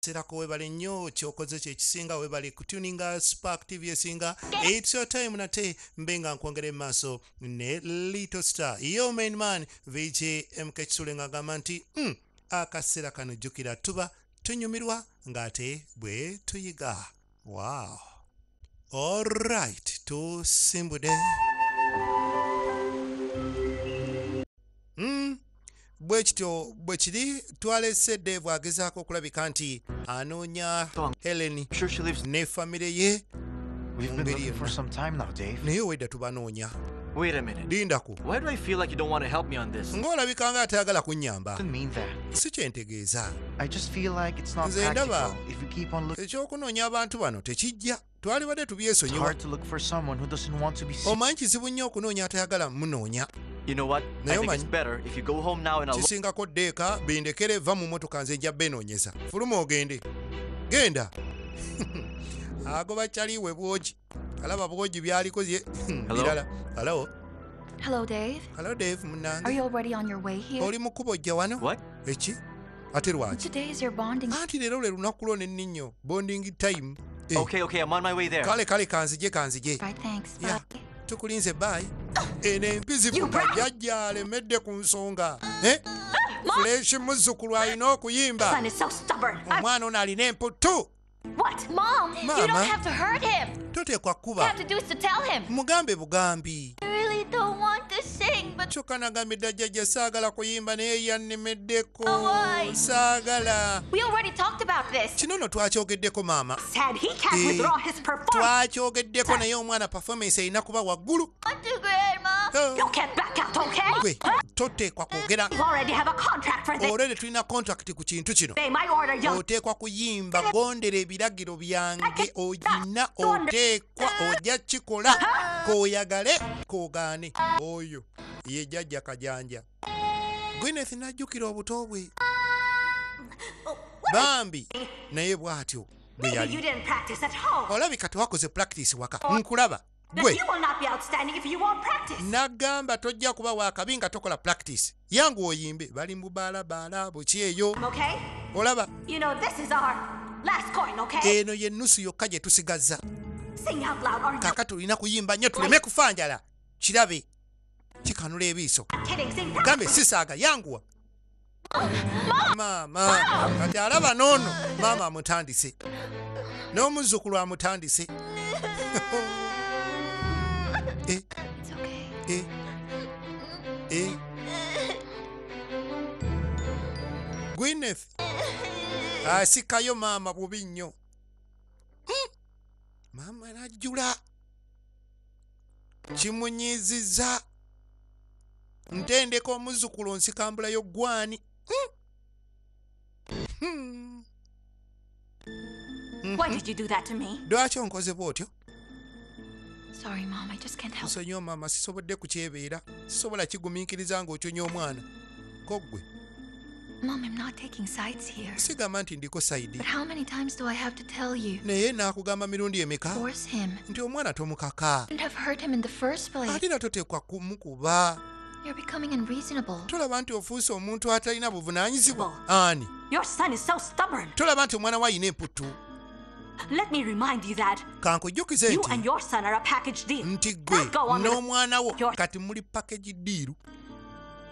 serako webale nnyo kyokoze kyekisinga webale kutuninga spark tv esinga its your time nate mbe nga nkwongera emaaso ne little star. Yo main man vj mk kisule ng'agamba nti mm, akaseera kano jjukira tuba tunyumirwa ng'ate bwe tuyiga. Wow. Alright tusimbudde. Mm. Bwe kityo bwe kiri twalese dave agezaako okulabika nti anoonya helen. Ne famire ye naye wedda tubanoonya. This? ng'olabika nga atayagala kunnyamba. Si kyentegeeza. Nze ndaba. ekyokunoonya abantu bano tekijja. Twalibadde tubyesonyiwa. Omanyi kizibu nnyo okunoonya atayagala munoonya You know what? I think it's better if you go home now and I'll. kisingako deeka bindekere va mu motoka nze nja benoonyeza fuluma ogende genda agoba kyaliwe bwogi alaba bwogi byaliko bye birala halo Hello, Dave. halo dave Are munange you already on your way here? oli mu kkubo ojja wano What? eki ate lwaki Today is your bonding. anti leero lwe lunaku lwo nenninnyo bonding time Eh, Okay, okay, I'm on my way there. kale kale kanzije kanzije Right, thanks. Yeah. Tukulinze bayi eno empizifuga jjajja alemedde ku nsonga Eh? fuleshi muzzukulu alina okuyimba omwana ono alina emputu what? Mom, you Mama. don't have to hurt him. toteekwa All you kuba have to do is to tell him. mugambe bugambi kyokka nagambidde jjajja saagala kuyimba naye yannemeddeko saagala. We already talked about this. kino nno twakyogeddeko maama. Said he can't Eh, withdraw his performance. twakyogeddeko naye omwana performance erina kuba waggulu. Okay? gwe toteekwa kwogera. You already have a contract for this. olwedde tulina contract ku kintu kino. Oteekwa kuyimba gondera ebiragiro byange ogina oteekwa ojja kikola. Kooyagale koogaane oyo. Ye jjajja kajanja. Gwineth najjukira obuto bwe. Bambi naye bw'atyo bwe yali. olabika tewakoze practice waka. Nkulaba gwe. nagamba tojja kuba wakabi nga tokola practice. Yangu oyimbe bali mu baalabaala buki eyo? Olaba. You know, this is our last coin, okay? eno yennusu yokka gye tusigazza kaka tulina kuyimba nnyo tuleme kufanjala kirabe kikanula ebiiso gambe sisaaga yanguwa maama kati alaba noono maama amutandise n'omuzzukulu amutandise Eh, eh, eh. gwineth asikayo maama bubi nnyo maama najjula kimunyiizizza ntendeka omuzzukulu nsikambulayo gwani Mm. Hmm. To me? lwaki onkoze bw'otyo Sorry, Mom. I just can't help it. nsonyiwa maama sisobodde kukyebeera sisobola kigumiikiriza ng'okyonye omwana ko ggwe sigamba nti ndiko sayidi naye naakugamba mirundi emeka nti omwana tomukaka ate era toteekwa kumukuba. Tolaba nti ofuuse omuntu atalina buvunaanyizibwa ani Your son is so stubborn. tolaba nti omwana we ayina emputu Let me remind you that kankujjukize you and nti your son are a package deal. nti gwe Now go on with it. n'omwana wo Your- kati muli package diiru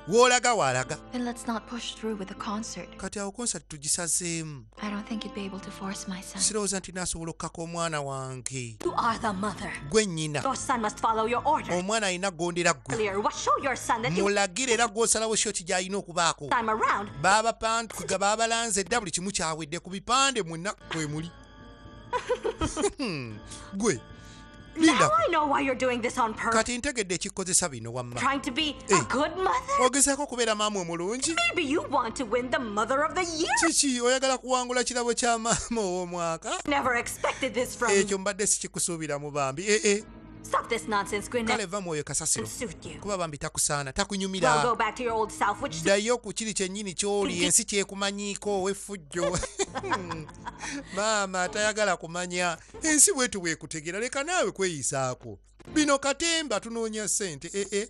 w'olaga waalaga Then let's not push through with the concert. kati awo konsati tugisazeemu I don't think you'd be able to force my son. sirowooza nti naasobola okkaka omwana wange You are the mother. gwe nnyina Your son must follow your order. omwana alina gondera ggwe Clear. What show your son that you mulagire era gw'osalawo shoti gy'alina okubaako time around baabapantuga baabalanze dda buli kimu kyawedde ku bipande mwenna kwe muli gwe Now linda. Kati ntegedde ekikozesa bino wamma eh. ogezaako okubeera maama omulungi kiki oyagala kuwangula kirabo kya maama ow'omwaka? Ekyo mbadde sikikusuubira mu bambi. Ee kale va mwoyo kasasiro. Kuba bambi takusaana takunyumira. Ddayo ku kiri kyennyini ky'oli ensi kyekumanyiiko ow'effujjo maama atayagala kumanya. Ensi bwetu bwekutegera leka naawe kweyisaako. Bino katemba tunoonya ssente ee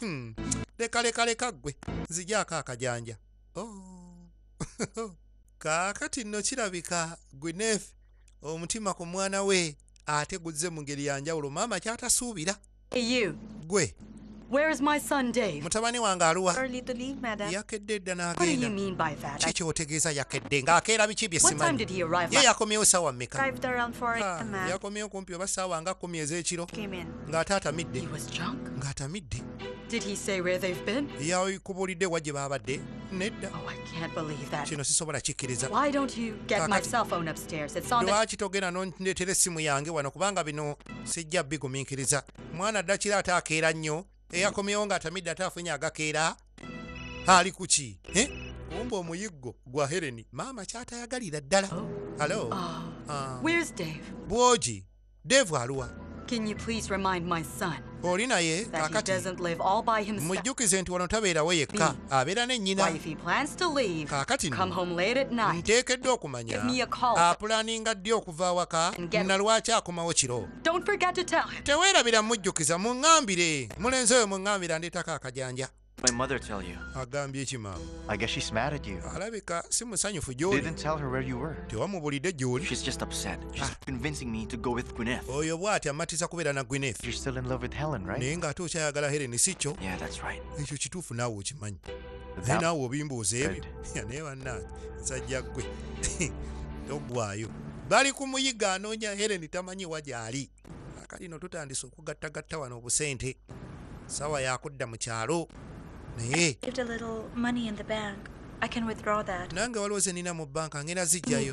Hmm. leka leka leka ggwe. Nzijaako akajanja. Oh. kaakati nno kirabika gwinef omutima ku mwana we ate guzze mu ngeri ya njawulo maama kyatasuubira. Gwe Where is my son, Dave? mutabani wange aluwa Early to leave, madam. yakedde edda What do you n'agenda mean by that? I- kikyotegeeza yakedde ng'akeera biki bye What time simanyi did he arrive? ye yakomyewo saawa mmeka Arrived around 4 Ah, a.m., ma'am. yakomyewo kumpi oba saawa nga kumi ez'ekiro Came in. ng'ate atamidde He was drunk? ng'atamidde Did he say where they've been? yakubulidde wa gye baabadde nedda Oh, I can't believe that. kino sisobola kikkiriza Why don't you get my cell phone upstairs? It's on the. lwaki togenda nondeetera essimu yange wano kubanga bino sijja bigumiikiriza mwana ddakira ate akeera nnyo eyakomyewo ng'atamidde ate afunye agakeera. Ali ku ki? Kumba omuyiggo gwa hereni maama kyatayagalira ddala. Halo Ah, Where's Dave? bwogi? Devu aluwa Can you please remind my son oli naye kakati mujjukize nti wano tabeerawo yekka abeera ne nnyina. Night. nteekeddwa okumanya apulaninga ddi okuva awaka? Na lwaki akomawo kiro? Teweerabira mujjukiza muŋŋambire. Mulenzi oyo muŋŋambire andeetako akajanja My mother tell you. agambye ekimaama I guess she's mad at you. alabika si musanyufu gy'oli Didn't tell her where you were. tewamubulidde gy'oli She's just upset. She's convincing me to go with Gwyneth. oyo bw'ati amatisa kubeera na gwineth You're still in love with Helen, right? naye ng'ate okyayagala hereni si kyo Yeah, that's right. ekyo kituufu naawe okimanyi naye naawe obimbuuza ebyo naye bannange nsajja ggwe toggwayo bali ku muyiga anoonya hereni tamanyi wa gy'ali akali no tutandise okugattagatta wano obusente sawa yakudda mu kyalo naye Saved a little money in the bank. I can withdraw that. nange waliwo ze nina mu bbanka ngenda zijjayo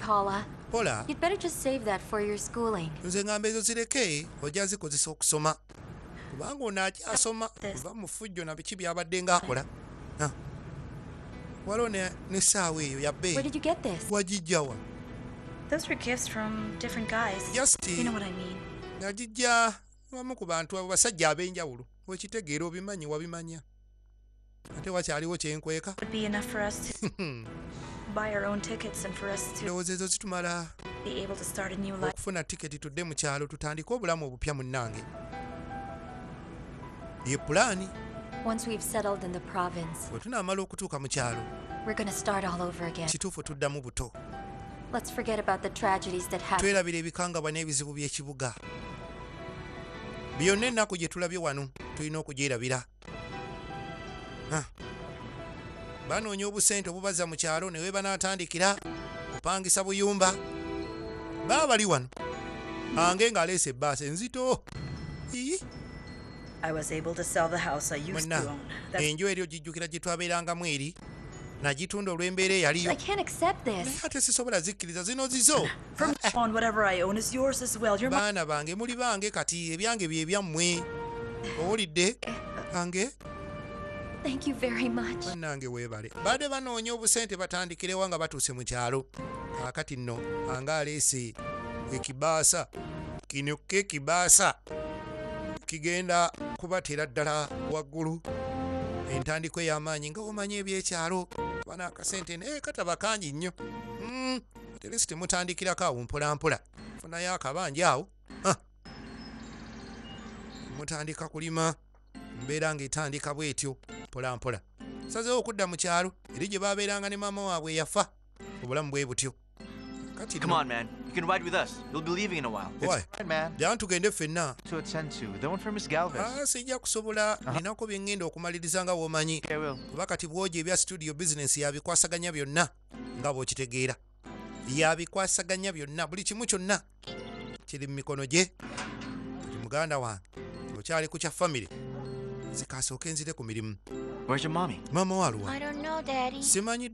pola You'd better just save that for your schooling. nze ngamba ezo zireke ojja zikozesa okusoma kubanga ono akyasoma kuva mu fujjo na biki byabadde ng'akola waliwo ne- n'essaawa eyo ya Where bbeeyi did you get this? wagijjawa Those were gifts from different guys. Just- You know what I mean. nagijja bamu ku bantu abo basajja ab'enjawulo wekitegeera obimanyi wabimanya ate wakyaliwo kyenkweka Would be enough for us to buy our own tickets and for us to ndowooza ezo zitumala be able to start a new life. okufuna tiketi tudde mu kyalo tutandike obulamu obupya munnange ye pulaani Once we've settled in the province, bwe tunaamala okutuuka mu kyalo we're gonna start all over again. kituufu tuddamu buto Let's forget about the tragedies that happened. twerabira ebikangabwa n'ebizibu by'ekibuga byonna ennaku gye tulabye wano tulina okugyerabira. Banoonya obusente obubaza mu kyalo ne we banaatandikira kupangisa buyumba. Baba bali wano. Ange ng'aleese ebbaasa enzito. Ii, I was able to sell the house I used mwenna to own. That's enju eri ogijjukira gye twabeerangamu eri nagitunda olw'embeera eyaliyo. I can't accept naye this. ate sisobola zikkiriza zino zizo. From on whatever I own is yours as well. You're my baana bange muli bange kati ebyange bye byammwe. Owulidde? Ange bannange weebale. Badde banoonya obusente batandikirewo nga batuuse mu kyalo. Kaakati nno anga aleese ekibaasa kino ke ekibaasa kigenda kubateera ddala waggulu. Entandiko ey'amaanyi nga omanyi ebyekyalo bana akasente naye kataba kangi nnyo. Mm, ate lesi temutandikirako awo mpolampola. Funayo akabanja awo. Mutandika kulima mbeera ng'etandika bw'etyo mpolampola sazeewo okudda mu kyalo eri gye baabeeranga ne maama waabwe yafa obulamu bwe butyo kati Come on, man. You can ride with us. We'll be leaving in a while. Why? Man. jana tugende ffenna To attend to. The one for Miss Galvez. Ah, sijja kusobola ninako bye ŋŋenda okumaliriza nga bw'omanyi Okay, I will. kuba kati bwogi ebya studio business yabikwasaganya byonna nga bw'okitegeera yabikwasaganya byonna buli kimu kyonna kiri mu mikono gye kati muganda wange okyali ku kya famire zikasooke nzire ku mirimu Where's your mommy? maama waluwa I don't know, Daddy. simanyi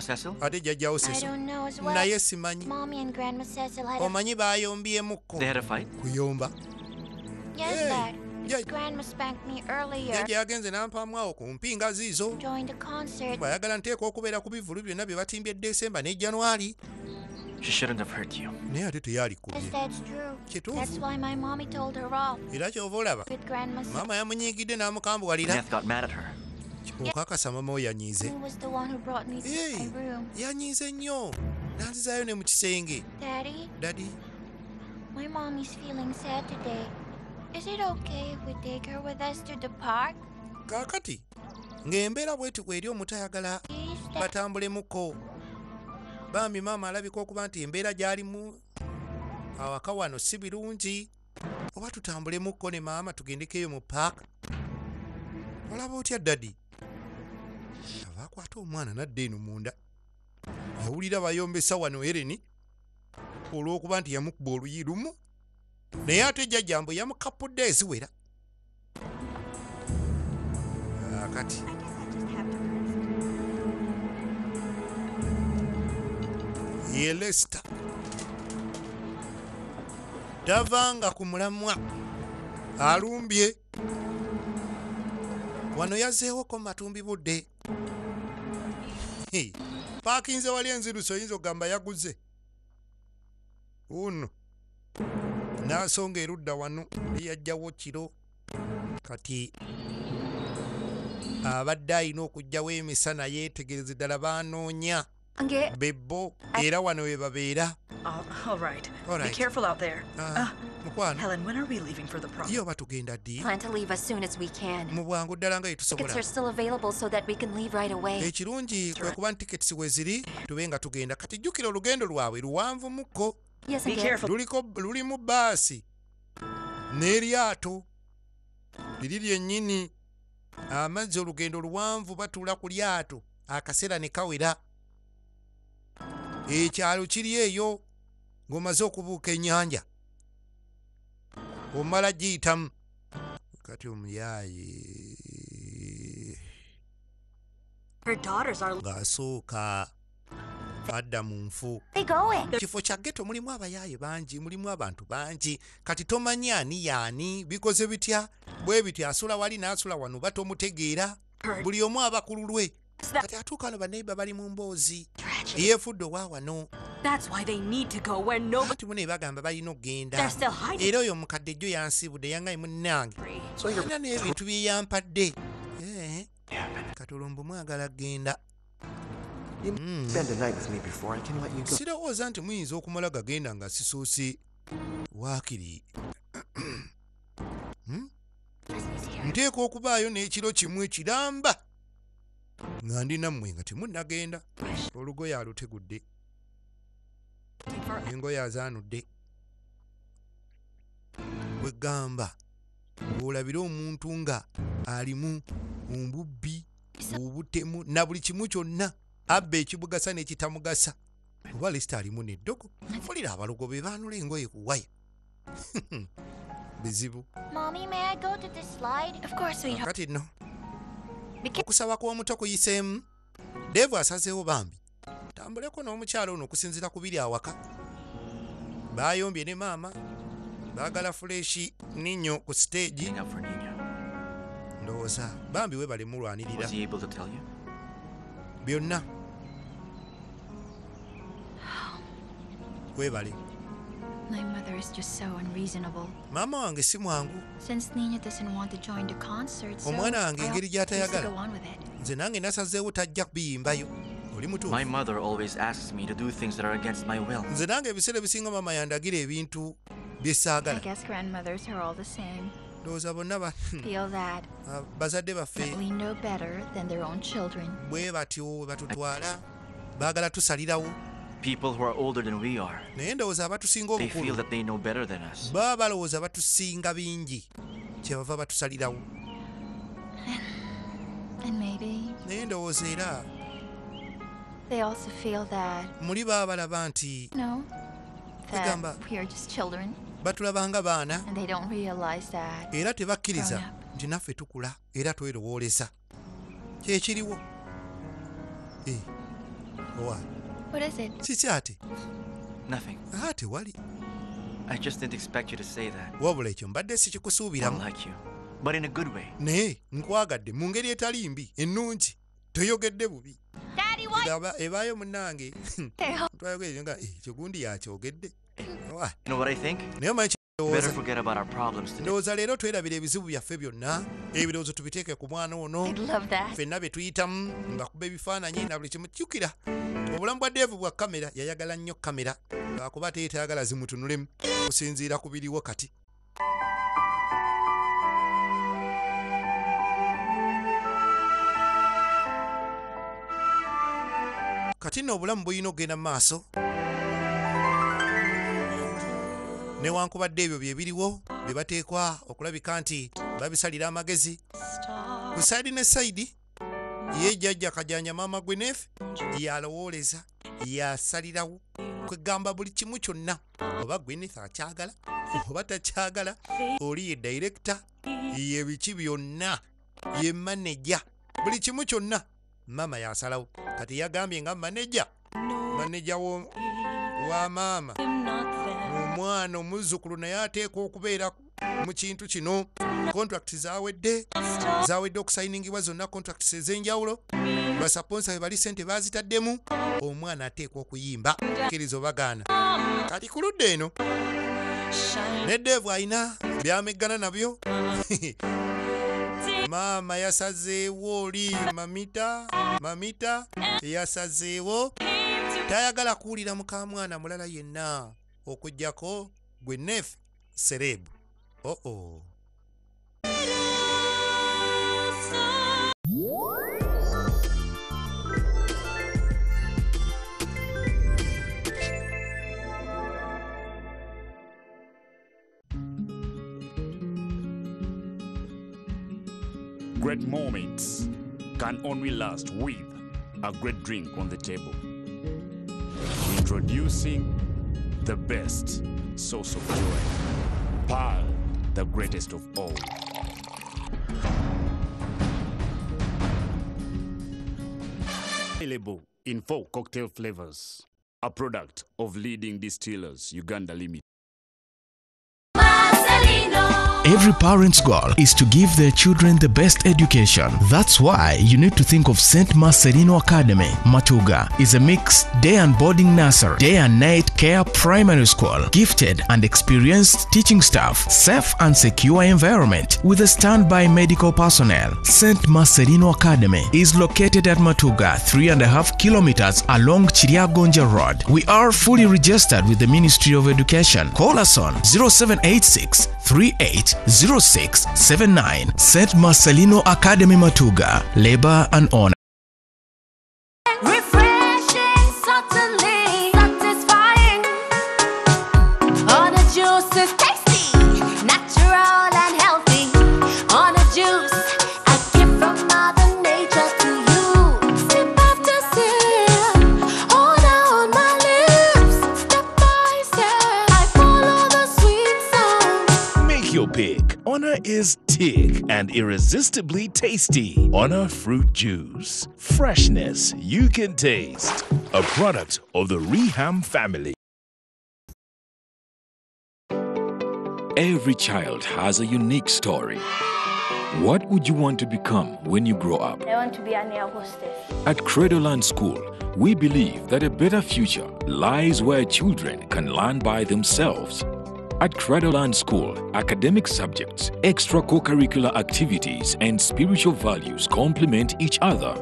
Cecil? ate jjajjawo I seso don't know as well. naye simanyi Mommy and Grandma Cecil had a... omanyi baayombyemukko They had a fight? kuyomba Yes, Hey, Dad. yeah. Grandma spanked me earlier. jjajja yagenze n'ampaamu awo ku mpinga ziizo Joined a concert. bw'ayagala nteeka okubeera ku bivulu byonna bye batimbye desemba ne januari She shouldn't have hurt you. naye ate teyalikubye that's true. Kituufu. That's why my mommy told her off era kyova olaba maama yamunyiigidde n'amukambuwalira Gwyneth got mad at her. okakasa maama we yanyiize Who was the one who brought me to Hey, my room? yanyiize nnyo nanzizaayo ne mu kisenge Daddy, dadi my mommy's feeling sad today. Is it okay if we take her with us to the park? kaakati ng'embeera bweti bw'eri omutayagala batambulemuko bambi maama alabika okuba nti embeera gy'alimu awaka wano si birungi. Oba tutambulemukko ne maama tugendekeyo mu paaka olaba otya dadi ava akwata omwana nadda eno munda. Yawulira bayombesa wano ereni olw'okuba nti yamukuba oluyi lumu naye ate jjajjambo yamukapudde eziwera. Akati ye lesita tavanga ku mulamwa. Alumbye. Wano yazzeewoko matumbi budde. Paakinze wali enziruso oyinza okugamba yaguze? Uno. N'asonga erudda wano eyajjawo kiro. Kati abadde alina okugjawo emisana yeetegereze ddala baanoonya bebbo era wano we babeera All, all right. All right. Be careful out there. Mukwano Helen, when are we leaving for the prom? ye oba tugenda ddi Plan to leave as soon as we can. mu bwangu ddala nga Tickets yetusobola are still available so that we can leave right away. ekirungi kwe kuba ntiketi we ziri tube nga tugenda. Kati jjukira olugendo lwabwe luwanvu mukko lulimu baasi n'eryato. Liri lyennyini. Amazzi olugendo luwanvu batuula ku lyato. Akaseera ne kawera ekyalo kiri eyo ng'omaze okubuuka ennyanja omala giyitamu. Kati omuyaaye Her daughters are ng'asooka adda mu nfu. They going? kifo kya geto mulimu abayaaye bangi mulimu abantu bangi. Kati tomanyi ani yaani bikoze bitya? Bwe bityo asula wali n'asula wano oba tomutegeera buli omu aba ku lulwe kati atuuka wano baneiba bali mu mboozi. Yeefudde owa wano. That's why they need to go where nobody. kati mune bagamba balina okugenda They're still hiding. era oyo omukadde jjo yansibudde yangaye munnange. Alina n'ebintu bye yampadde Eh, kati olwo mwagala kgenda Spend a night with me before I can let you go. sirowooza nti muyinza okumala gagenda nga sisuusi waakiri. Hmm? nteeka okubaayo n'ekiro kimu ekiramba nga ndi nammwe nga temunnagenda olugoye alutegudde engoye azaanudde. Bwegamba olabire omuntu nga alimu ombubbi obutemu na buli kimu kyonna abba ekimugasa n'ekitamugasa oba lesita alimu n'eddogo fulira abalogo be baanula engoye ku waya. Bizibu. Mommy, may I go to the slide? Of course, sweetheart. kati ca- okusaba kw'omuto kuyiseemu. Deevu asazeewo bambi. Tambuleko n'omukyalo ono okusinziira ku biri awaka. Baayombye ne maama baagala fuleeshi ninyo ku siteegi ndowooza bambi we balemulwanirira Was he able to tell you? byonna. Weebale My mother is just so unreasonable. maama wange si mwangu Since Nina doesn't want to join the concert, so Omwana wange I engeri gy'atayagala. nze nange nasazeewo tajja kubiyimbayo oli mutuufu My mother always asks me to do things that are against my will. nze nange ebiseera ebisinga maama yandagira ebintu bye I saagala guess grandmothers are all the same. ndowooza bonna ba- Feel that, bazadde baffe that we know better than their own children. bwe batyo we batutwala baagala tusalirawo People who are older than we are, naye ndowooza abatusinga they feel obukulu that they know better than us. baba balowooza batusinga bingi kyebava batusalirawo And maybe naye ndowooza era they also feel that, muli baba balaba nti you know, that Gamba. we are just children batulabanga baana and they don't realize that. era tebakkiriza Grown up. nti naffe tukula era twerowooleza kyekiriwo Eh, owa What is it? kiki ate Nothing. aa tewali I just didn't expect you to say that. wabula ekyo mbadde sikikusuubiramu Unlike you. But in a good way. naye nkwagadde mu ngeri etali mbi ennungi toyogedde bubi Daddy, what? Eba- ebaayo munnange They're twayogere nga "Eh, ekyo gundi yakyogedde Owa, You know what I think? naye omanyi Better kirowooza forget about our problems today. ndowooza leero twerabira ebizibu byaffe byonna ebirowoozo tubiteeke ku mwana ono I'd love that. ffenna bye tuyitamu nga kuba ebifaananyi na buli kimu jjukira obulamu bwa deevu bwa kamera yayagala nnyo kamera lwakuba ate ye tayagala zimutunulemu okusinziira ku biriwo kati kati nno obulamu bulina okugenda mu maaso newankubadde ebyo bye biriwo bye bateekwa okulabika nti babisalira amagezi. Ku sayidi ne sayidi ye jjajja kajanja maama gwenefe yalowooleza yasalirawo kwegamba buli kimu kyonna oba gwenefe akyagala oba takyagala oli ye dayirekita ye biki byonna ye maneja buli kimu kyonna maama yasalawo. Kati yagambye nga maneja maneja wa maama omwana omuzzukulu naye ateekwa okubeera mu kintu kino. Kontrakiti zawedde zawedde okusayiningibwa zonna kontrakiti ez'enjawulo. Basaponsa be bali sente bazitaddemu omwana ateekwa okuyimba kkiriza obagaana. Kati ku ludda eno ne devu alina byameggana nabyo. Maama yasazeewo oli mamita mamita yasazeewo. Tayagala kuwulira muka mwana mulala yenna okugjako gwe serebu oo. Great moments can only last with a great drink on the table. Introducing the best source of joy, Pearl, the greatest of all. Available in four cocktail flavors, a product of leading distillers Uganda Limited. Every parent's goal is to give their children the best education. That's why you need to think of St. Marcelino Academy. Matuga is a mixed day and boarding nursery, day and night care primary school, gifted and experienced teaching staff, safe and secure environment with a standby medical personnel. St. Marcelino Academy is located at Matuga, three and a half kilometers along Chiriagonja Road. We are fully registered with the Ministry of Education. Call us on 0786 380679. St. Marcelino Academy Matuga. Labor and honor. Is thick and irresistibly tasty. Honor fruit juice. Freshness you can taste. A product of the Reham family. Every child has a unique story. What would you want to become when you grow up? I want to be an air hostess. At Credoland School, we believe that a better future lies where children can learn by themselves. At Credoland School, academic subjects, extra co-curricular activities, and spiritual values complement each other.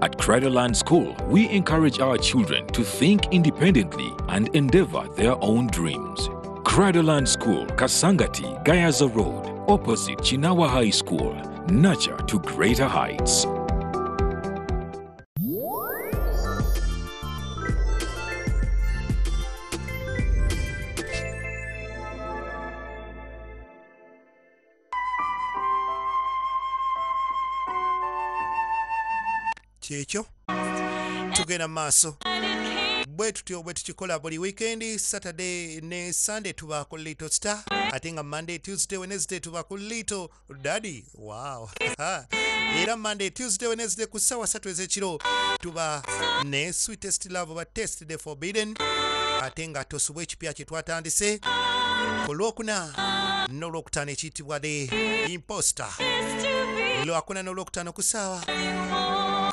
At Credoland School, we encourage our children to think independently and endeavor their own dreams. Credoland School, Kasangati, Gayaza Road, opposite Chinawa High School. Nurture to greater heights. Kyekyo tugenda mu maaso. Bwe tutyo bwe tukikola buli weekend saturday ne sunday tuba ku little star. Ate nga monday tuesday wednesday tuba ku little daddy. Wow. Era monday tuesday wednesday ku ssaawa satu ez'ekiro tuba ne sweetest love ba test the forbidden. Ate nga tosubwa ekipya kye twatandise ku lwokuna n'olwokutaano ekiyitibwa the imposter. Lwakuna n'olwokutaano ku ssaawa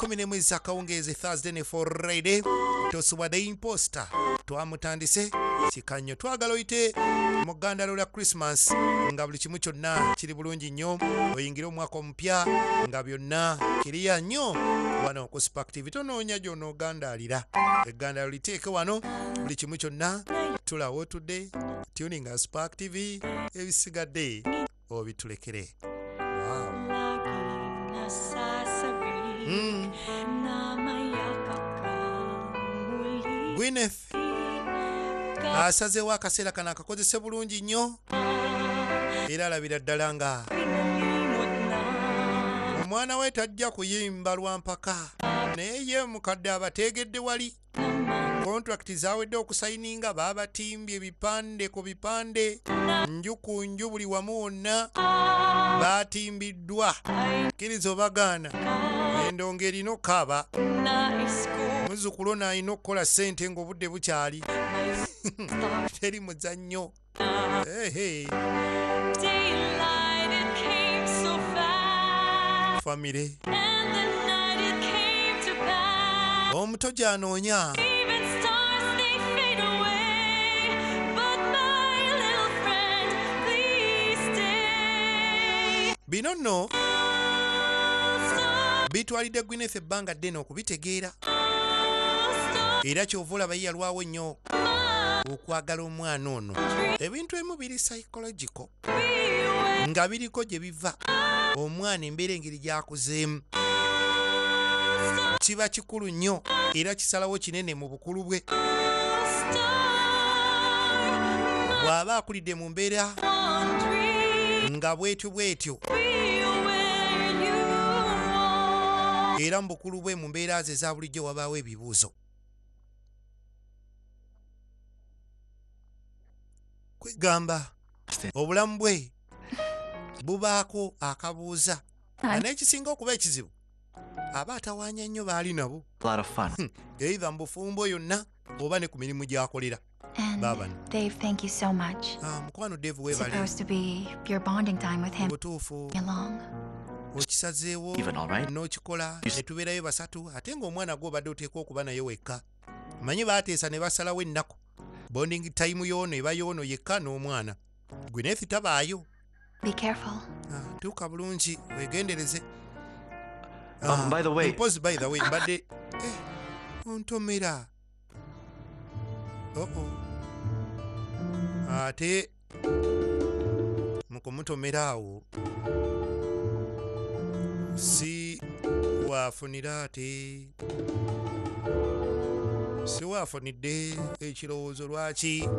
kumi n'emu ezakawungeezi thursday ne friday. Tosubwa the imposter. Twamutandise kikannyo twagala oyite mu ggandalo lya christmas. Nga buli kimu kyonna kiri bulungi nnyo. Oyingire omwaka omupya nga byonna kiriya nnyo. Wano ku spark tv tonoonya gy'onoogandaalira eggandalo liteeke wano buli kimu kyonna tulawo otudde tuninga spark tv ebisigadde obitulekere mm. gwineth asazeewo akaseera kano akakozese bulungi nnyo era alabira ddala nga omwana we tajja kuyimba lwampaka naye ye mukadde abateegedde wali kontrakiti zawedde okusayininga baabatimbye ebipande ku bipande nju ku nju buli wamu wonna baatimbiddwa. Kkiriza obagaana endongo erina okukaaba muzzukulu ono alina okukola ssente ng'obudde bukyali. Teri muzannyo. Famire. Omuto gy'anoonya bino nno bitwalidde gwineth ebbanga ddene okubitegeera. Era kyova olaba yeyalwawo ennyo okwagala omwana ono. Ebintu ebimu biri psychological nga biriko gye biva omwana embeera engeri gyakuzeemu. Kiba kikulu nnyo era kisalawo kinene mu bukulu bwe. Bw'aba akulidde mu mbeera nga bwetyo bwetyo. Era mu bukulu bwe mu mbeera ze eza bulijjo wabaawo ebibuuzo. Kwegamba obulamu bwe bubaako akabuuza. N'ekisinga okuba ekizibu aba atawaanya nnyo baali nabo. Fun. eitha mu bufumbo yonna oba ne ku mirimu gy'akolera baabano Dave, thank you so much. mukwano dave It's supposed to be your bonding time with him. Along. okisazeewo Even all right? n'okikola ne tubeerayo basatu ate ng'omwana gwe obadde oteekwa okuba naye wekka manyi baateesa ne basalawo ennaku bonding time y'ono eba y'ono yekka n'omwana gweneethi tabaayo Be careful. tuuka bulungi wegendereze Um, by the way- mpozi by the way mbadde eh, ontomera oo ate. Mukumutomera awo. Si waafunira ate. Si waafunidde ekirowoozo lwaki?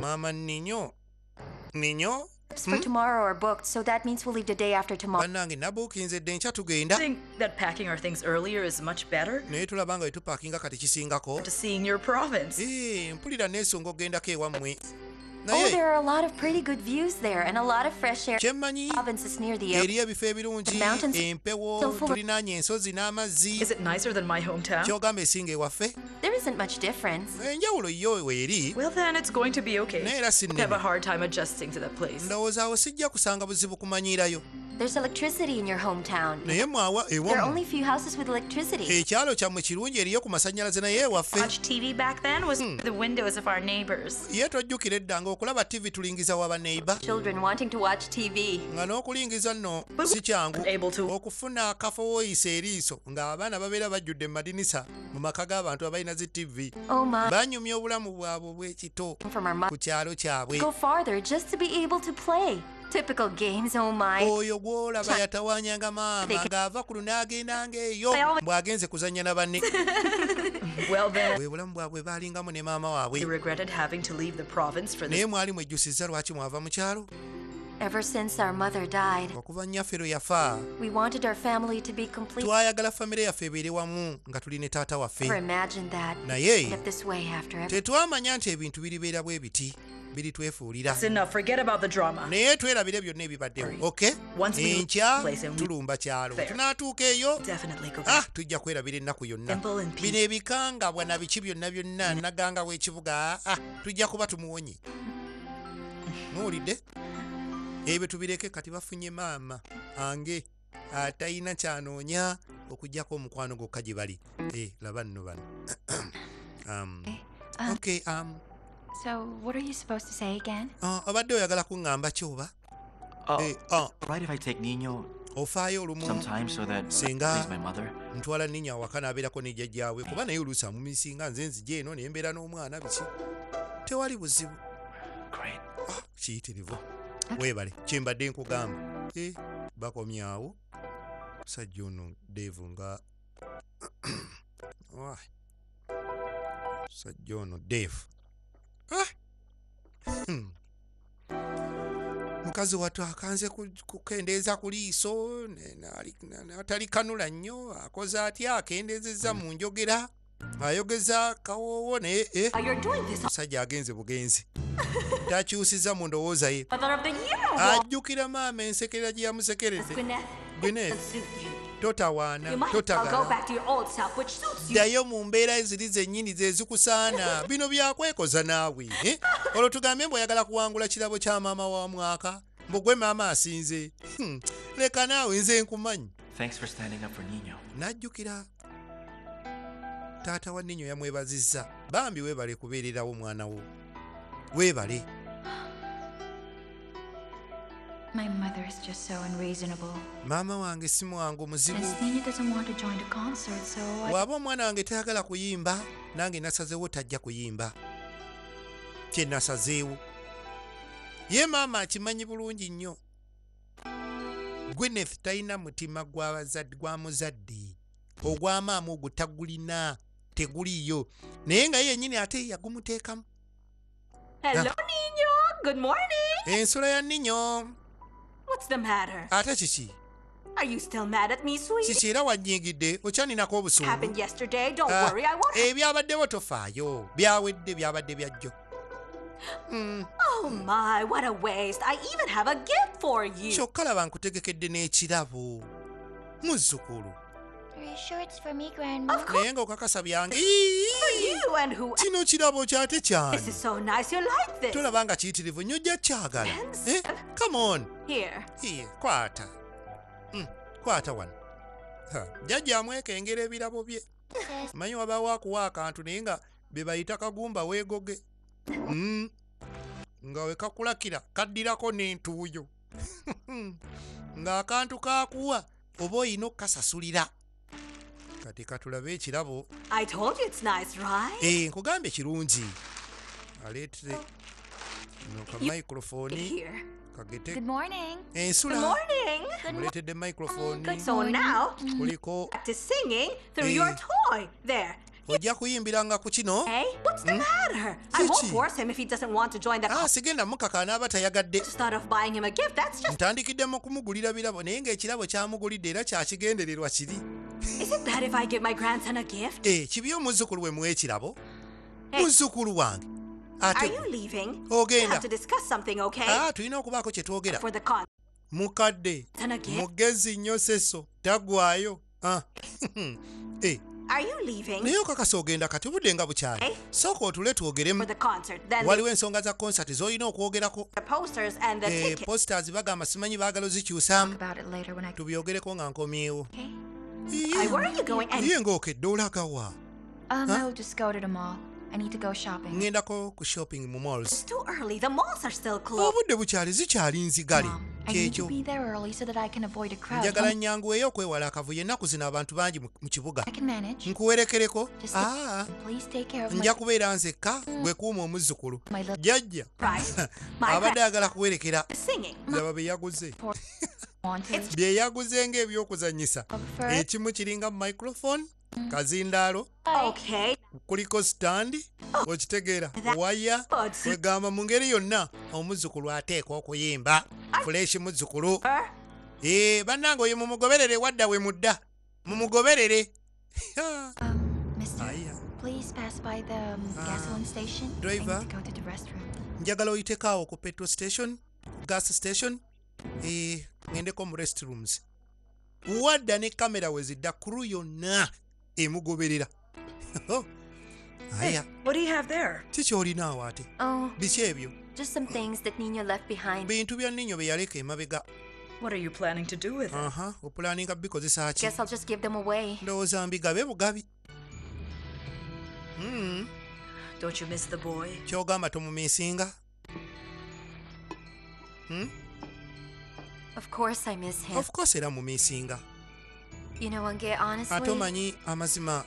Maama ninyo ninyo For tomorrow are booked, so that means we'll leave the day after tomorrow. bannange nabuukinzedde enkya tugenda think that packing our things earlier is much better. naye tulaba nga wetupaakinga kati kisingako To seeing your province. Eh, mpulira neesonga ogendako ewammwe Oh, naye there are a lot of pretty good views there and a lot of fresh air. kyemmanyi Provinces near the ocean. eriyo ebifo ebirungi The mountains eh, empewo so tulinaanye ensozi n'amazzi Is it nicer than my hometown? kyogamba esinga ewaffe There isn't much difference. Eh, enjawulo yo weeri Well, then it's going to be okay. naye era si I have a hard time adjusting to that place. ndowooza awo sijja kusanga buzibu kumanyiirayo There's electricity in your hometown. naye mwawa There are only ewammwe few houses with electricity. ekyalo kyammwe kirungi eriyo ku masannyalaze naye ewaffe Watch TV back then was hmm. the windows of our neighbors. ye tojjukira eddanga okulaba tivi tulingiza wa baneiba Children wanting to watch TV. nga n'okulingiza nno si kyangu okufuna akafo woyisa eriiso ng'abaana babeera bajjudde mu madinisa mu maka g'abantu abalina zi tivi Oh my. banyumya obulamu bwabwe bw'ekito From our mo- ku kyalo kyabwe Go farther just to be able to play. Typical games, oh my. oyo gw'olaba yatawaanyanga maama ng'ava ku lunaagendanga eyo bw'agenze kuzannya na banne Well, then. bwe bulamu bwabwe baalingamu ne maama waabwe They regretted having to leave the province for naye this. mwali mwejjusizza lwaki mwava mu kyalo Ever since our mother died, okuva nnyaffe lwe yafa we wanted our family to be complete. twayagala famire yaffe ebeere wamu nga tuli ne taata waffe Never imagined that. Naye- this way after every. tetwamanya nti ebintu biribeera bwe biti biritwefuulira That's enough. Forget about the drama. naye twerabire byonna ebibaddewo ok Once we enkya place and we- tulumba kyalo There. tunaatuuka eyo Definitely go ah tujja kwerabira ennaku yonna Simple and bino ebikangabwa na biki byonna byonna naganga w'ekibuga ah tujja kuba tumuwonye muwulidde ebyo tubireke kati bafunye maama ange atalina kyanoonya okugjako omukwano gokka gye bali. Eh, laba nno bano. Um, Um, okay um, So, what are you supposed to say again? ah, obadde oyagala kuŋŋamba kyoba? Oh, Eh, ah, right if I take Nino ofaayo olumu sometime so that Singa- please my mother? ntwala ninnya awaka n'abeerako ne jjajjaawe kuba naye oluusi amumisinga nze nzija eno ne mbeera n'omwana biki? Tewali buzibu. Ah, kiyitirivu weebale kyembadde nkugamba. Eh, bakomyawo musajja ono devu nga Wai. sajja ono deefu Hmm. mukazi wattu akanze ku- kukendeeza ku liiso n'atalikanula nnyo akoze atya? Akendeezezza mu njogera ayogeza kawoowo naye eh, omusajja agenze bugenzi. Takyusiza mu ndowooza ye. Mother of the Year award. ajjukira maama ensekerera gye yamusekeredde you. totawaana You might as well go totagala. back to your old self, which suits you. ddayo mu mbeera eziri zennyini ze zikusaana. Bino byakwekoza naawe eh? olwo tugambe mbw'oyagala kuwangula kirabo kya maama wa mwaka. Mbugwe maama asinze. Hmm, leka naawe nze nkumanyi. Thanks for standing up for Nino. n'ajjukira taata wa ninyo yamwebazizza. Bambi weebale kubeererawo mwana wo. Weebale. My mother is just so unreasonable. maama wange si mwangu muzibu. Bw'aba omwana wange tayagala kuyimba nange nasazeewo tajja kuyimba. Kye nasazeewo. Ye maama akimanyi bulungi nnyo. Gwyneth talina mutima gwa muzadde ogw'amaama ogwo tagulina teguliyo naye nga ye yennyini ate yagumuteekamu Hello, Nino. Good morning. ensolo ya ninyo What's the matter? ate kiki Are you still mad at me, sweet? kiki era wannyiigidde okyaninako obusungu. Don't Ah, ebyabaddewo tofaayo byawedde byabadde byajjo Oh my, what a waste. I even have a gift for you. kyokka laba nkutegekedde n'ekirabo muzzukulu naye ng'okakasa byange For you and who? kino kirabo kyate This kyani is so nice. You like this. tolaba nga kiyitirivu nnyo ojja kyagala. Eh, come on. Here. iye kwata. Mm, kwata wano. Ha, jjajja amwekengera ebirabo bye. Manyi wabaawo akuwa akantu naye nga be bayita kagumba weegoge. Mm, nga we kakulakira kaddirako n'entuuyo. Ng'akantu kakuwa oba oyina okukasasulira kati katulabe ekirabo I told you it's nice, right? Eh, nkugambye kirungi aleetere no kamicrofoni Here. kagete Good morning. Good ensula morning. muleetedde microfoni So now, kuliko Eh. ojja kuyimbiranga ku kino Hey, what's the matter? I won't Kiki? force him if he doesn't want to join the ah, concert. sigenda mukaka anaaba tayagadde Just thought of buying him a gift. That's just. ntandikiddemu kumugulira birabo naye ng'ekirabo kyamugulidde era kyakigendererwa kiri Is it bad if I give my grandson a gift? Eh, kibi omuzzukulu we muwa ekirabo muzzukulu wange Are ate you leaving? Ogenda. Ah, tulina okubaako kye twogera mukadde mugezi nnyo seso taggwayo Ah, eh, Are you leaving? naye okakasa ogenda kati obudde nga bukyali. Sooka otule twogeremu. For the concert. Then waliwo ensonga za konsati z'olina okwogerako. The posters and the Eh, posters bagamba simanyi baagala ozikyusaamu About it later when I... tubyogereko nga nkomyewo. Hi, where are you going? And ye ng'okedde olagawa I need to go shopping. ŋŋendako ku shopping mu malls. Too early. The malls are still closed. obudde bukyali zikyali nzigale I need to kyekyo be there early so that I can avoid a crowd. njagala nnyanguweyo okwewala akavuyo ennaku zino abantu bangi mu kibuga. I can manage. nkuwerekereko. My... nja kubeera nzekka gwe kuuma omuzzukulu. My little... jjajja. Right. My abadde ayagala kuwerekera. Laba bye yaguze. Bye yaguze it. ekimu kiringa microphone kazindaalo. Okay. kuliko sitandi okitegeera waya kwegamba mu ngeri yonna omuzzukulu ateekwa okuyimba. Fuleshi muzzukulu. Ee bannange oyo mumugoberere wadda we mudda. Mumugoberere. Mister, please pass by the um, gasoline station. I driver. njagala oyiteko awo ku petrol station gas station ee ŋŋendeko mu restrooms. Wadda ne kamera we zidda kuru yonna emugoberera aya What do you have there? kikyolina awo ate Oh, biki ebyo just some things that Nino left behind. bintu bya ninyo bye yaleka emabega What are you planning to do with it? aha opulaninga bikozesa ki Guess I'll just give them away. ndowooza mbigabe bugabi Mm, Don't you miss the boy? kyogamba tomumisinga Hmm? Of course I miss him. of course era mumisinga You know, Ange, honestly, ate omanyi amazima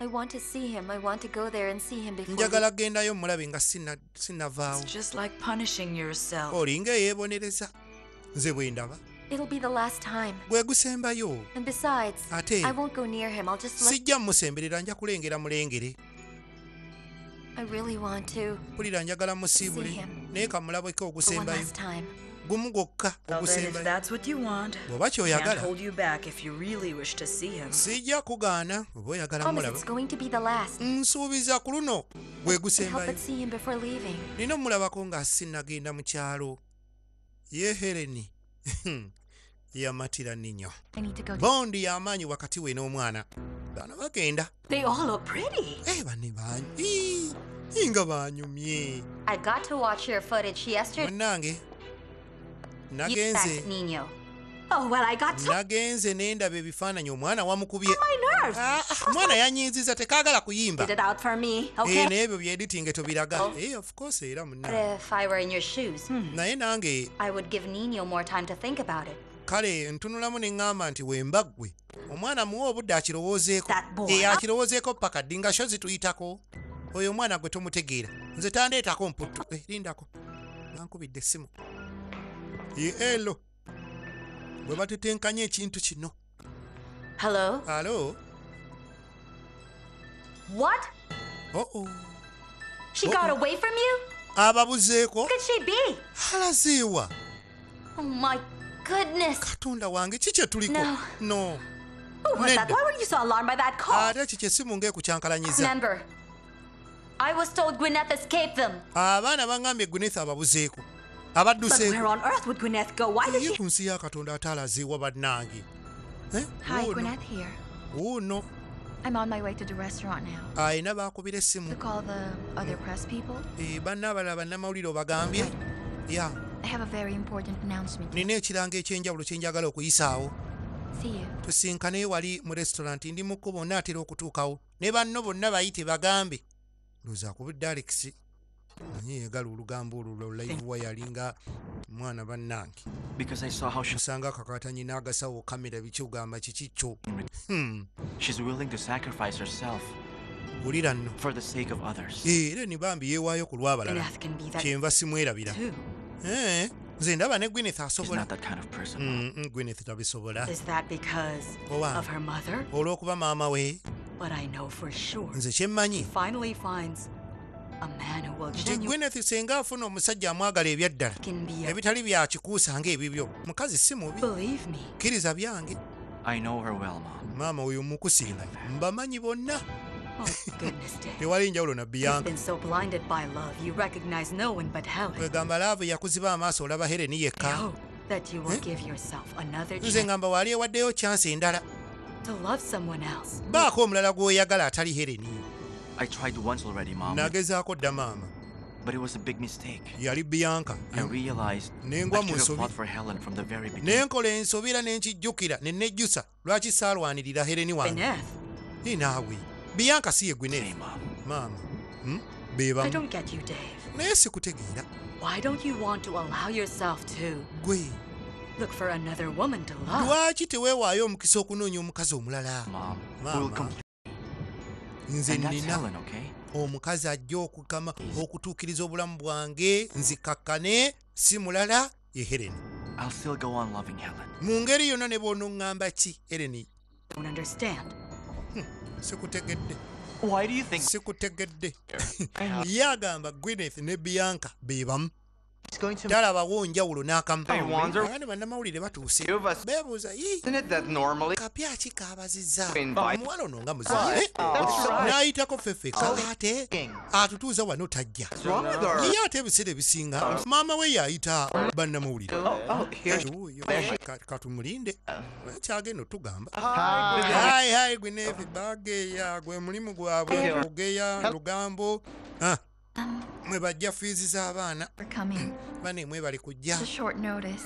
I want to see him. I want to go there and see him before. njagala kgendayo mulabe nga sinna- sinnavaawo It's just like punishing yourself. olinga eyeebonereza nze bwe ndaba. It'll be the last time. gwe gusembayo And besides, Ate. I won't go near him. I'll just let. sijja mmusemberera nja kulengera mulengere I really want to. mpulira njagala musiibule See him. naye kamulabweko For one ogusembayo last time. Gumu gwokka Well, then, if ogusembayo that's what you want, bw'oba can't kyoyagala hold you back if you really wish to see him. sijja kugaana oba oyagala Promise mulaba it's going to be the last. nsuubiza ku luno gwe Help gusembayo but see him before leaving. nina omulabako nga sinnagenda mu kyalo ye hereni yamatira ninyo bondi y'amaanyi wakati we n'omwana bano bagenda They all look pretty. Eh, bane ii, nga banyumye I got to watch your footage yesterday. munnange nagenze. Oh, well, I got so nagenze nendaba ebifaananyi omwana wamukubye. My nerves. Ah, ah, omwana yanyiiziza tekaagala kuyimba. Me, Eh, n'ebyo byeditinge tobiraga. Eh, of course era But munna if I were in your shoes, naye nange I would give Nino more time to think about it. kale ntunulamu ne ŋŋamba nti wemba ggwe omwana muwe obudde akirowoozeeko. Boy. Eh, akirowoozeeko paka ddi? Nga sho zituyitako. Oyo omwana gwe tomutegeera. Nze tandeetako mputtu Eh, lindako. Bankubidde essimu. ye elo bwe batetenkanya ekintu kino Hello? alo What? oo She Oh, got away from you? ababuzeeko could she be? alazeewa Oh my goodness. katonda wange ki kye tuliko No. no Who was that? Why were you so alarmed by that call? ate kiki essimu ng'ekukyankalanyiza Remember, I was told Gwyneth escaped them. abaana baŋŋambye gwineth ababuzeeko but abadduseeko where on earth would Gwyneth go? Why did ye she? ku nsi ya katonda ate alazeewa bannange Eh, Hi, wuuno, Gwyneth here. wuuno I'm on my way to the restaurant now. ayina baakubira To essimu call the other press people. Eh, banna abalala bannamawulire obagambye ya I have a very important announcement. nina ekirango ekyenjawulo kye njagala okuyisaawo See you. tusinkane wali mu restaurant ndi mu kkubo naatera okutuukawo ne banno bonna bayite bagambe ndowooza akubudde alex naye yegala olugambo olwo laivuwa yalinga mwana bannange Because I saw how she, osanga akakatanyi n'agasawo kamera biki ogamba kiki kyo Hmm, she's willing to sacrifice herself wulira nno for the sake of others. Eh, era ne bambi yeewaayo ku lw'abalala Gwyneth can be that kyenva simwerabira too. Eh, nze ndaba ne gwineth She's asobola not that kind of person. Mm, mm, gwineth tabisobola Is that because Owa. of her mother? olw'okuba maama we But I know for sure. nze kyemmanyi nti gwineth singa afuna omusajja amwagala ebyaddala can be a ebitali byakikuusa ng'ebibyo mukazi si mubi. Believe me. kkiriza byange. I know her well, Mom. maama oyo mukusinga mbamanyi bonna. Oh tewali njawulo na You've biyanka been so blinded by love, you recognize no one but Helen. kwegamba laavu yakuziba amaaso olaba hereni I yekka. Hope that you will give yourself another nze ngamba waali ewaddeyo chansi endala. To love someone else. baako omulala gw'oyagala atali hereni I tried once already, Mom, nagezaako dda maama but it was a big mistake. yali biyanka I realized I Nengwa mu should have nsobi. fought for Helen from the very ne beginning. nkola ensobera ne nkijjukira ne nejjusa lwaki saalwanirira hereni wange Gwyneth, ye naawe biyanka si ye Hey, gwineth Mom. maama hmm? I don't get you, Dave. naye sikutegeera Why don't you want to allow yourself to gwe look for another woman to love? lwaki teweewaayo omukisa okunoonya omukazi omulala Mom, Mama. Nze nina Helen, okay? omukazi ajja okukama okutuukiriza obulamu bwange nzikakkane si mulala ye hereni I'll still go on loving Helen. mu ngeri yonna ne bw'onoŋŋamba ki don't understand. sikutegedde Why do you think sikutegedde ye agamba gwineth ne biyanka be bamu He's going to. talabawo njawulo n'akamu I wonder- Aba ne bannamawulire batuuse. Beebuuza "Ii, Isn't it that normally? kapya ki kaabazizza omuwala ono nga muzibe That's right. n'ayitako ffeffeka ate atutuuza wano tajja. Ye ate ebiseera ebisinga. Maama we y'ayita bannamawulire. Oh, Wuuyo, katumulinde. Kyagenda otugamba. Hayi hayi gwineefi bageya gwe mulimu gwabwe Hey. okugeya lugambo. Ah, mwe bajja fiizi z'abaana We're coming. bane mwe bali kujja It's a short notice.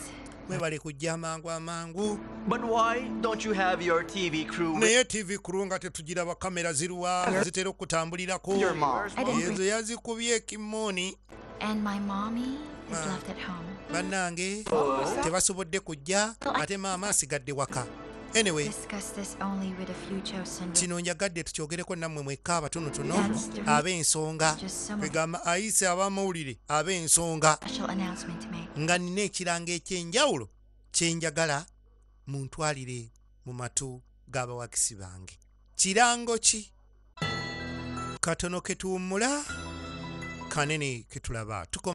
mwe bali kujja amangu amangu But why don't you have your TV crew with naye tv kuru nga tetugiraba kamera ziruwa zitera okutambulirako your mom? I didn't ezo yazikubye ekimooni And my mommy is Ma. left at home. bannange tebasobodde kujja ate maama asigadde waka anyway kino njagadde tukyogereko nammwe mwekka abatonotono ab'ensonga kwegamba ayise ab'amawulire ab'ensonga nga nina ekiranga ekyenjawulo kyenjagala muntwalire mu matu g'abawakisi bange. Kirango ki? Katono ke tuwummula kanene ketulaba Tuko-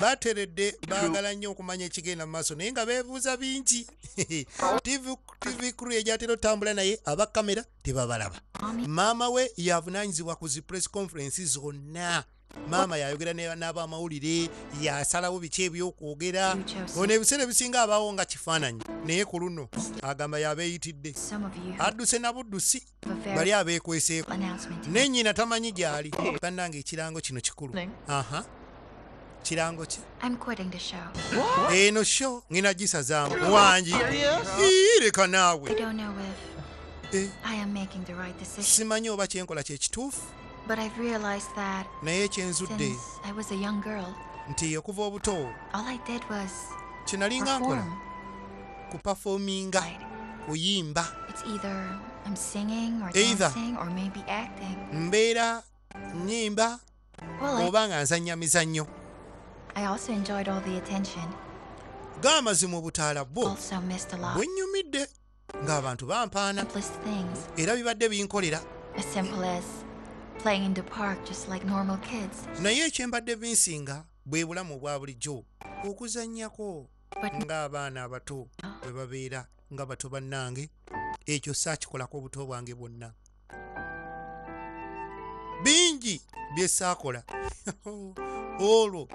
bateredde baagala nnyo okumanya ekigenda mu maaso naye nga beebuuza bingi. Tv crew egyatera otambula naye aba kamera tebabalaba maama we yavunanyizibwa ku zi press conference zonna. Maama yayogera ne- n'abamawulire yasalawo biki ebyokwogera. Ono ebiseera ebisinga abaawo nga kifaananyi. Naye ku luno agamba yabeeyitidde. Adduse na buddusi. bali abeekweseeko. ne nnyina tamanyi gy'ali. Bannanga ekirango kino kikulu. Aha kirango ki I'm quitting the show. eno sho ngina gisazaamu wangi leka naawe I don't know if I am making the right decision, simanyi oba kyenkola kye kituufu but I've realized that naye kyenzudde since I was a young girl, nti okuva obuto all I did was kyenalinga nkola? Perform. kupafominga kuyimba? It's either I'm singing or Either. dancing or maybe acting. mbeera nyimba oba nga nzannya mizannyo g'amazima obutaala bwo. Also missed a lot. bwennyumidde ng'abantu bampaana. Era bibadde binkolera. Naye ekyembadde binsinga bwe bulamu obwa bulijjo okuzannyako ng'abaana abato bwe babeera nga bato bannange ekyo saakikolako obuto bwange bwonna. Bingi bye saakola. Olwo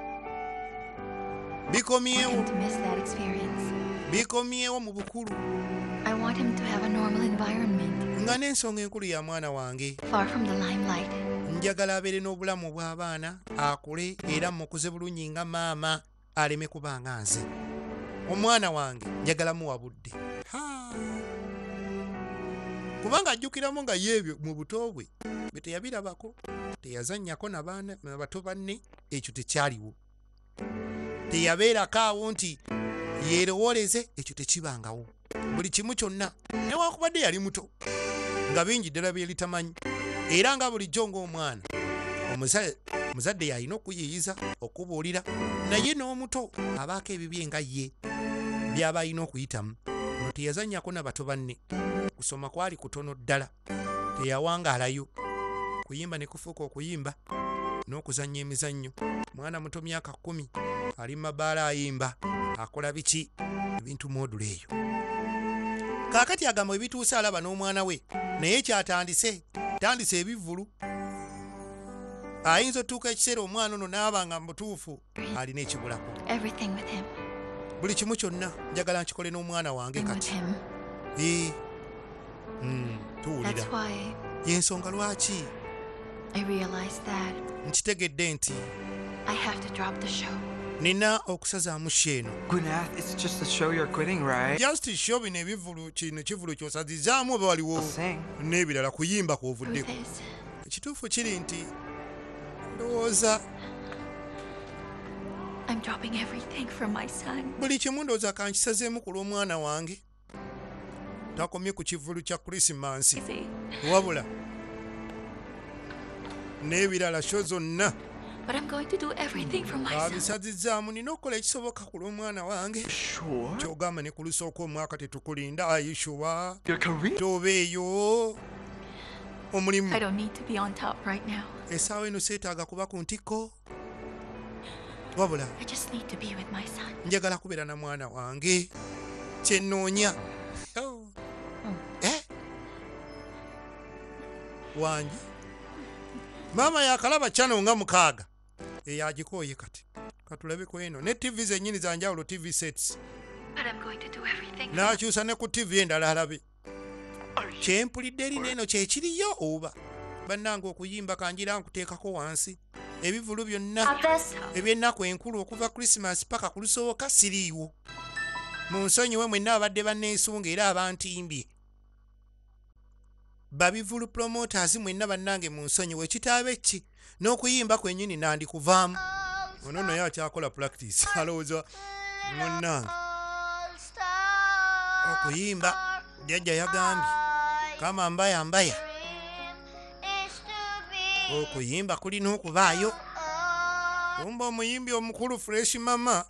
bikomyewo bikomyewo mu bukulu I want him to have a normal environment, nga n'ensonga enkulu ya mwana wange. Njagala abeere n'obulamu bw'abaana akule era mukuze bulungi nga maama aleme kuba nga nze. Omwana wange njagala muwa budde. Ha! kubanga ajjukiramu nga yeebyo mu buto bwe bwe teyabirabako teyazannyako na baana- na bato banne ekyo tekyaliwo teyabeerako awo nti yeerowooleze ekyo tekibangawo. Buli kimu kyonna newakubadde yali muto nga bingi ddala byeri tamanyi era nga bulijjo ng'omwana omuza- omuzadde yalina okuyiyiza okubuulira naye n'omuto abaako ebibye nga ye by'aba alina okuyitamu. Ono teyazannyako na bato banne. Kusoma kwali kutono ddala teyawangaalayo. Kuyimba ne kufuuka okuyimba n'okuzannya emizannyo. Mwana muto myaka kkumi ali mu mabaala ayimba akola biki ebintu modulo eyo kaakati agamba ebituuse alaba n'omwana we naye kyatandise tandise ebivvulu ayinza otuuka ekiseera omwana ono n'aba nga mutuufu alina ekibulako Everything with him. buli kimu kyonna njagala nkikole n'omwana wange kati. Ee. Mm, tuwulira yensonga lwaki I realized that nkitegedde nti I have to drop the show. Nina okusazaamu sheeno Gwyneth, it's just the show you're quitting, right? just sho bino ebivulu kino kivulu kyosazizaamu oba waliwo n'ebirala kuyimba kw'ovuddeko ekituufu kiri nti ndowooza I'm dropping everything for my son. buli kimu ndowooza kankisazeemu ku lw'omwana wange. Takomye ku kivulu kya krisimansi wabula n'ebirala sho zonna But I'm going to do everything for my son. abisazizaamu nina okukola ekisoboka ku lw'omwana wange. Kyogamba ne ku lusooka omwaka tetukulinda ayishuwa tobeeyo omulimu. I don't need to be on top right now. essaawa eno seetaaga kuba ku ntikko. Wabula I just need to be with my son. njagala kubeera na mwana wange. Kyenoonya Oh. Eh? wangi maama yakalaba channel nga mukaaga eyagikooye kati. Katulabeko eno ne tv zennyini zanjawulo tv sets. N'akyusa ne ku tv endala alabe. Kyempulidde eri neeno kyekiriyo oba? Bannange okuyimba kanjira nkuteekako wansi. Ebivulu byonna eby'ennaku enkulu okuva krisimansi paka ku lusooka siriiwo. Mu nsonyiwe mwenna abadde banneesunga era abantimbye babivulu promoters mwenna bannange mu nsonyiwe kitaabe ki? N'okuyimba kwennyini nandikuvaamu. Ono naye akyakola practice. Alowooza munnange okuyimba jjajja yagambye kama mbaya mbaya okuyimba kulina okubaayo. Kumba omuyimbi omukulu fresh mama.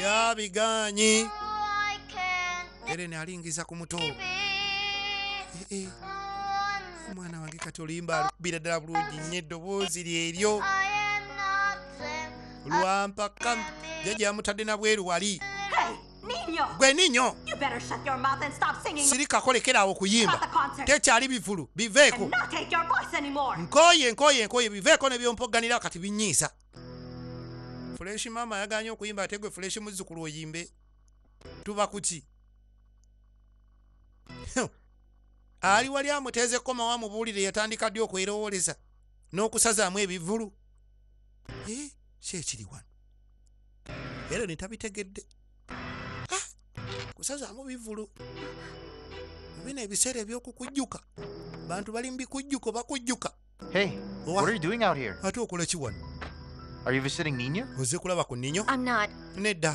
Yabiganyi erene alingiza ku muto eh. Omwana wange kati oluyimba alukubira ddala bulungi nnyo eddoboozi lyeryo. Lwampaka jjajja yamutadde na bweru wali. Gwe ninyo! Sirikako lekeraawo okuyimba tekyali bivulu biveeko. Nkooye nkooye nkooye biveeko ne byompoganira kati binyiisa. Fuleshi maama yaganye okuyimba ate gwe fuleshi muzzukulu oyimbe. Tuba kuki ali wali amuteeze koma wamubuulire yatandika ddi okwerowoleza n'okusazaamu ebivulu Eh, ki ekiri wano? Era ne tabitegedde. Kusazaamu bivulu bino ebiseera eby'okukujjuka. Bantu bali mu bikujjuko bakujjuka. Hey, what are you doing out here? ate okola ki wano? Are you visiting Nina? ozze kulaba ku ninyo I'm not. nedda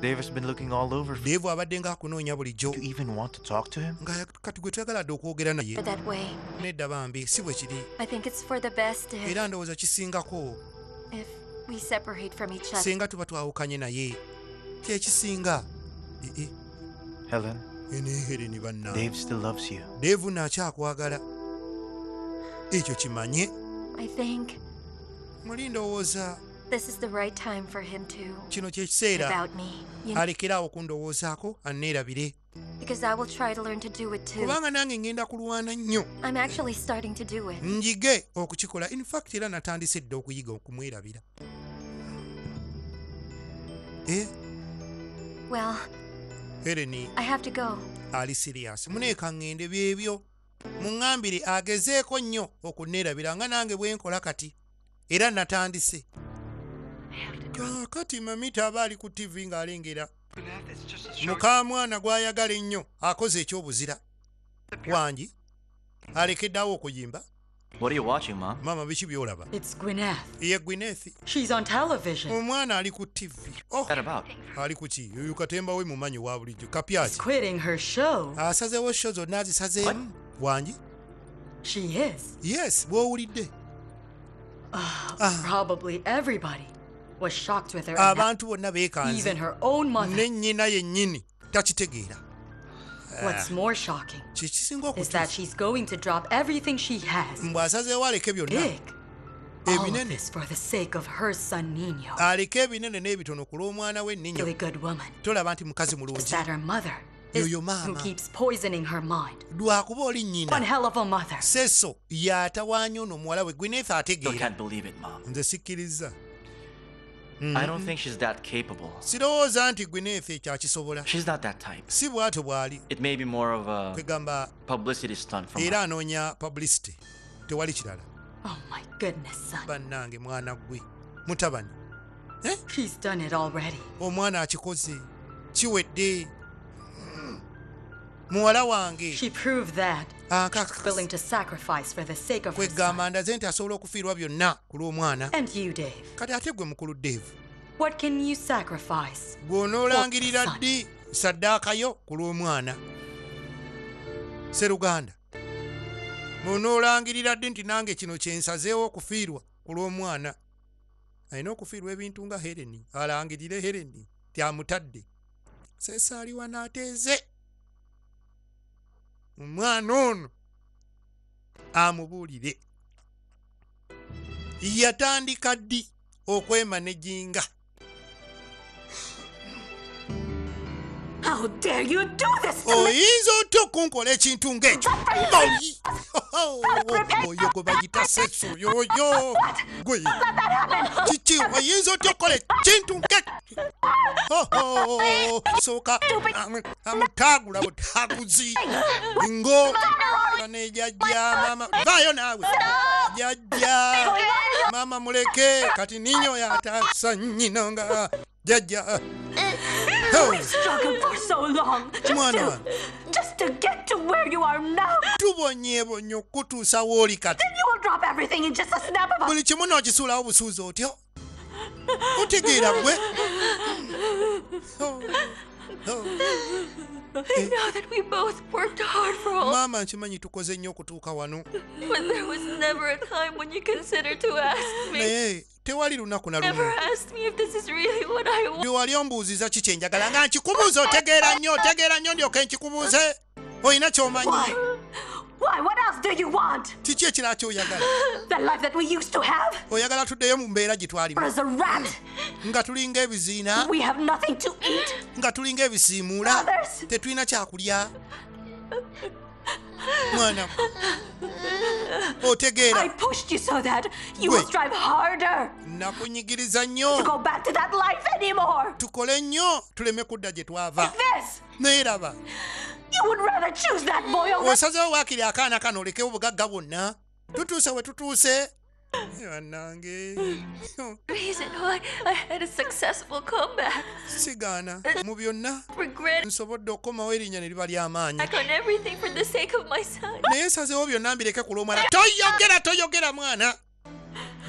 Dave has been looking all over for deevu abadde ng'akunoonya bulijjo you. even want to talk to him? nga kati gwe twagala okwogera naye. But that way, nedda bambi si bwe kiri. I think it's for the best if, era ndowooza kisingako. if we separate from each other. singa tuba twawukanye naye. Kyekisinga? Ee Helen, ene banna. Dave still loves you. deevu naakyakwagala ekyo kimanye? I think muli ndowooza this is the right time for him to kino kyekiseera alekeraawo okundowoozaako anneerabire. Kubanga nange ngenda kulwana nnyo. Njige okukikola. Infact era natandise dde okuyiga okumwerabira. E hereni to go. ali sirias muneeka ŋŋende byebyo. Muŋŋambire agezeeko nnyo okunneerabira nga nange bwe nkola kati. Era natandise kakati mamita aba ali ku tv ng'alengera? Mukamwana gw'ayagala ennyo akoze ekyobuzira. Wangi? Alekeddeawo okuyimba? What are you watching, Mom? maama biki byolaba? It's Gwyneth. ye gwinethi She's on television. omwana ali ku tv oh, that about? ali ku ki? Oyo katemba we mumanyi wa bulijjo. Kapyaki Quitting her show. asazeewo sho zonna azisazeemu. Wangi? She is. yes bw'owulidde. Probably everybody was shocked with her. annou- abantu bonna beekanze Even her own mother. ne nnyina yennyini takitegeera What's more shocking kikisinga is that she's going to drop everything she has. mbw asazeewo aleke byonna ebinene this for the sake of her son Nino. aleke ebinene n'ebitono ku lw'omwana we ninyo Really good woman. tolaba nti mukazi Is mulungi that her mother is Yo-yo who mama. keeps poisoning her mind. lwakuba oli One nnyina hell of a mother. seso y'atawaanya ono omuwala we Still ategeera can't believe it, Mom. nze sikkiriza sirowooza nti gwineefa ekyakisobola She's not that type. si bw'atyo bw'ali. It may be more of a kwegamba publicity stunt from era her. anoonya publicity. Tewali kirala. Oh my goodness, son. bannange mwana gwe. Mutabani. She's done it already. omwana akikoze. Kiwedde her son. kwegamba ndaze nti asobola okufiirwa byonna ku lw'omwana. Kati ate gwe mukulu dave. What can you sacrifice? gw'onoolangirira ddi saddaakayo ku lw'omwana? Seruganda bw'onoolangirira ddi nti nange kino kyensazeewo okufiirwa ku lw'omwana? Alina okufiirwa ebintu nga hereni alangirire hereni kyamutadde sesaaliwa n'ateeze omwana ono amubuulire. Yatandika ddi okwemanejinga oyinza otya okunkola ekintu ng'ekyo? Oyo gwe bayita seso yoyo gwe kiki oyinza otya okukola ekintu ng'ekyo? Sooka amu- amutaagula butaaguzi ngo nejajja mama vaayo naawe. Jajja. Mama muleke. Kati ninyo yataasa nnyina nga jajja Oh. We struggled for so long? Just to, just to get to where you are now. tubonyeebonye okutuusa wooli kati. Then you will drop everything in just a snap of a buli kimu n'okisuulawo busuuzi otyo. Otegeera gwe All, maama nkimanyi tukoze nnyo okutuuka wano. Naye tewali lunaku na lumu. Bwe wali ombuuziza ki kyenjagala nga nkikubuuza otegeera nnyo otegeera nnyo ndyoke nkikubuuze. Olina kyomanyi Why? What else do you want? kiki ekirala kyoyagala The life that we used to have? oyagala tuddeyo mu mbeera gye twalimu as a rat? nga tulinga ebiziina We have nothing to eat? nga tulinga ebisiimuula Brothers? tetulina kyakulya mwana otegeera I pushed you so that you will Gwe. strive harder nakunyigiriza to nnyo go back to that life anymore. tukole nnyo tuleme kudda gye twava This! naye raba You would rather choose that boy over osazewo waakiri akaana kano olekewo obugagga bwonna. Tutuuse we tutuuse. Bannange. Reason why I had a successful comeback. sigaana mu byonna nsobodde okukomawo erinnya ne liba ly'amaanyi back on everything for the sake of my son. naye nsazeewo byonna mbireke ku lw'omwana. Toyogera toyogera mwana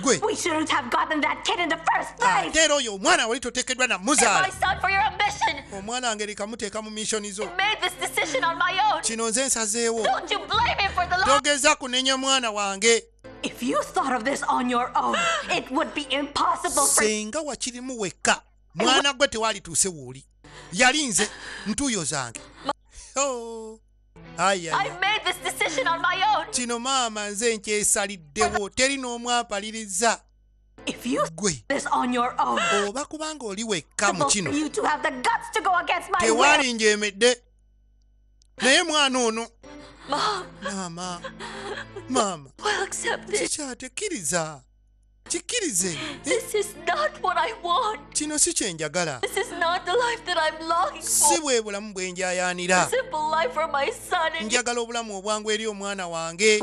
gwe We shouldn't have gotten that kid in the first place. ate era oyo omwana wali toteekeddwa na My muzaala son for your ambition. omwana wange lekamuteeka mu mishoni zo kino nze nsazeewo togeza kunenya mwana wange. If you thought of this on your own, it would be impossible for senga wakirimu wekka mwana gwe tewalituuse wooli yali nze ntuuyo zange. Oh, kino maama nze nkyesaliddewo. Teri n'omwapaliriza. If you gwe. this on your own, oba kubanga oli wekka mu kino. tewaali njemedde naye mwana ono. Maama. Maama. We'll accept this. kikyatekkiriza kikkirize This is not what I want. kino si kyenjagala This is not the life that I'm longing si for. bwe bulamu bwe njayaanira njagala obulamu obwangu eri omwana wange.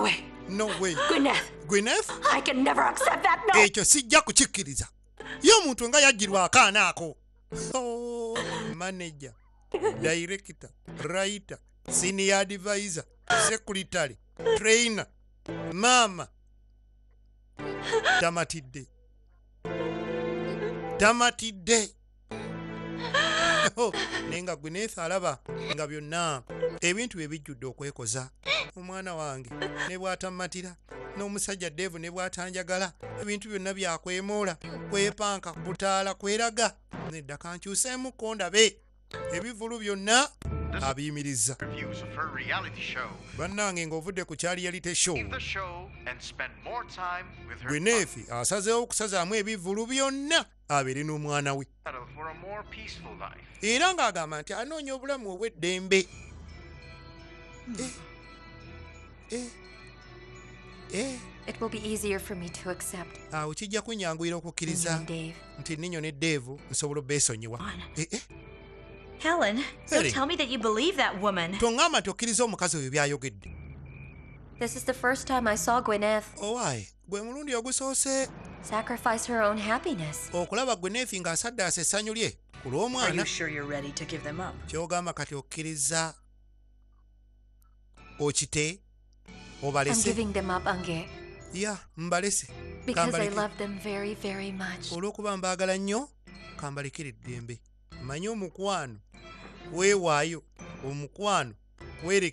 No way. Gwyneth, gwineth I can never accept that. No. ekyo sijja kukikkiriza. Ye omuntu nga yajjirwa akaana ako. Manager director writer senior advisor secretary trainer maama tamatidde tamatidde Oh, naye nga gwineetha alaba nga byonna ebintu bye bijjudde okwekoza. Omwana wange ne bw'atamatira n'omusajja devu ne bw'atanjagala ebintu byonna byakwemoola kwepanka kutaala kweraga. Nedda kankyuseemuko ndabe. Ebivulu byonna abiyimiriza Reviews of her reality show. bannange ng'ovudde ku kyali yalite show. Leave the show and spend more time with her gweneefi asazeewo okusazaamu ebivulu byonna abeere n'omwana we. Battle for a more peaceful life. era ng'agamba nti anoonya obulamu obw'eddembe. Eh, eh, eh, It will be easier for me to accept. awo kijja kunyanguyira okukkiriza nti ninyo ne deevu nsobola obbeesonyiwa eh, Helen, Eddie. don't tell me that you believe that woman. toŋŋamba nti okkiriza omukazi oyo byayogedde. This is the first time I saw Gwyneth. Owaaye gwe mulundi ogusoose. Sacrifice her own happiness. okulaba gweneefi ng'asaddaasa essanyu lye ku Are lw'omwana you sure you're ready to give them up? kyogamba kati okkiriza okite I'm obalese. giving them up, Ange, ya mbalese. Because I love them very, very much. olw'okuba mbaagala nnyo kambalekera eddembe manyi omukwano weewaayo omukwano weerekera